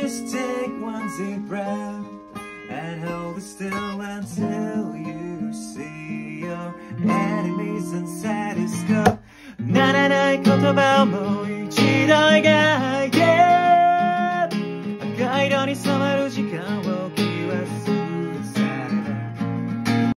Just take one deep breath and hold it still until you see your enemies and status quo. ならない言葉をもう一度描いて赤色に染まる時間